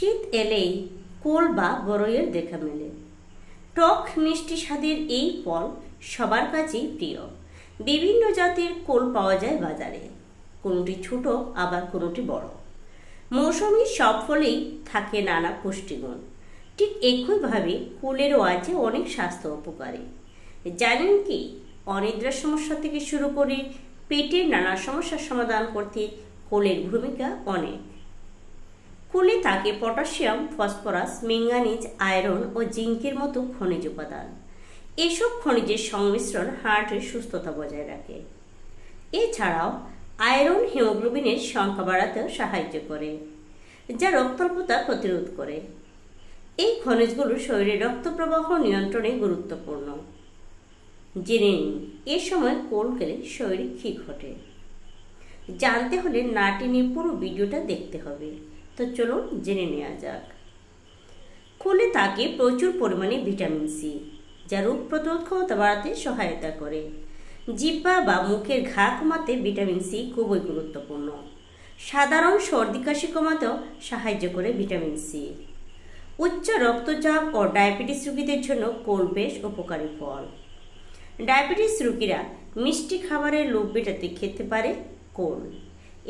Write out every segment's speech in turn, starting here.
শীত এলেই কোল বা বরইয়ের দেখা মেলে। টক মিষ্টি স্বাদের এই ফল সবার কাছেই প্রিয়। বিভিন্ন জাতের কোল পাওয়া যায় বাজারে। কোনোটি ছোট, আবার কোনোটি বড়। মৌসুমি সব ফলেই থাকে নানা পুষ্টিগুণ। ঠিক একইভাবে কোলেরও আছে অনেক স্বাস্থ্য উপকারী। জানেন কি, অনিদ্রার সমস্যা থেকে শুরু করে পেটের নানা সমস্যার সমাধান করতে কোলের ভূমিকা অনেক। কুলে থাকে পটাশিয়াম, ফসফরাস ম্যাঙ্গানিজ আয়রন ও জিঙ্কের মতো খনিজ উপাদান। এসব খনিজের সংমিশ্রণ হার্টের সুস্থতা বজায় রাখে। এছাড়াও, আয়রন হিমোগ্লোবিনের সংখ্যা বাড়াতেও সাহায্য করে, যা রক্তাল্পতা প্রতিরোধ করে। এই খনিজগুলো শরীরে রক্ত প্রবাহ নিয়ন্ত্রণে গুরুত্বপূর্ণ। জেনে নিন, এ সময় কোল গেলে শরীরে কী ঘটে? জানতে হলে না টেনে পুরো ভিডিওটা দেখতে হবে। তো চলুন জেনে নেওয়া যাক। কোলে থাকে প্রচুর পরিমাণে ভিটামিন সি যা রোগ প্রতিরোধ ক্ষমতা বাড়াতে সহায়তা করে। জিব্বা বা মুখের ঘা কমাতে ভিটামিন সি খুবই গুরুত্বপূর্ণ। সাধারণ সর্দি কাশি কমাতেও সাহায্য করে ভিটামিন সি উচ্চ রক্তচাপ ও ডায়াবেটিস রোগীদের জন্য কোল বেশ উপকারী ফল। ডায়াবেটিস রোগীরা মিষ্টি খাবারের লোভ মেটাতে খেতে পারে কোল।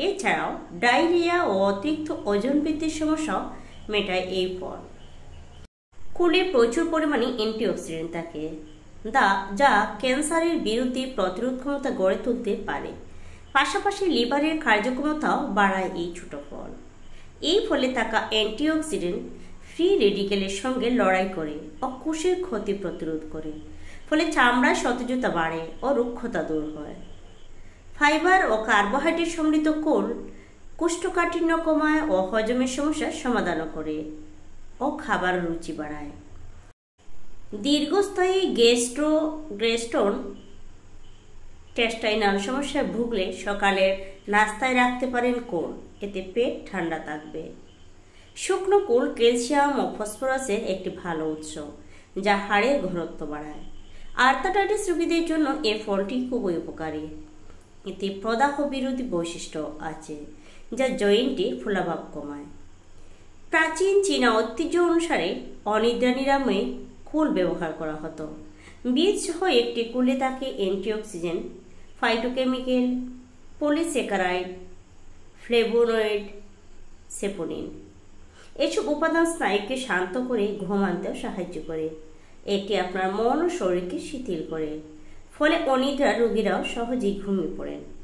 এছাড়াও ডায়রিয়া ও অতিরিক্ত ওজন বৃদ্ধির সমস্যাও মেটায় এই ফল কুলে প্রচুর পরিমাণে অ্যান্টিঅক্সিডেন্ট থাকে, দা, যা ক্যান্সারের বিরুদ্ধে প্রতিরোধ ক্ষমতা গড়ে তুলতে পারে। পাশাপাশি লিভারের কার্যক্ষমতাও বাড়ায় এই ছোট ফল এই ফলে থাকা অ্যান্টিঅক্সিডেন্ট ফ্রি রেডিকেলের সঙ্গে লড়াই করে ও ক্ষতি প্রতিরোধ করে, ফলে চামড়ার সতেজতা বাড়ে ও রুক্ষতা দূর হয়। ফাইবার ও কার্বোহাইড্রেট সমৃদ্ধ কোল কোষ্ঠকাঠিন্য কমায় ও হজমের সমস্যার সমাধানও করে ও খাবার রুচি বাড়ায়। দীর্ঘস্থায়ী গেস্ট্রো গ্রেস্টোন টেস্টাইনাল সমস্যায় ভুগলে সকালের নাস্তায় রাখতে পারেন কোল, এতে পেট ঠান্ডা থাকবে। শুকনো কোল ক্যালসিয়াম ও ফসফরাসের একটি ভালো উৎস, যা হাড়ের ঘনত্ব বাড়ায়। আর্থাটাইটিস রোগীদের জন্য এ ফলটি খুবই উপকারী। এতে প্রদাহ বিরোধী বৈশিষ্ট্য আছে, যা জয়েন্টে ফুলাভাব কমায়। প্রাচীন চীনা ঐতিহ্য অনুসারে অনিদ্রা নিরাময়ে কুল ব্যবহার করা হতো। বীজ সহ একটি কুলে থাকে antioxidant phytochemical, polysaccharide, flavonoid, saponin এসব উপাদান স্নায়ুকে শান্ত করে ঘুম আনতেও সাহায্য করে। এটি আপনার মন ও শরীরকে শিথিল করে। ফলে অনিদ্রা রোগীরাও সহজেই ঘুমিয়ে পড়েন।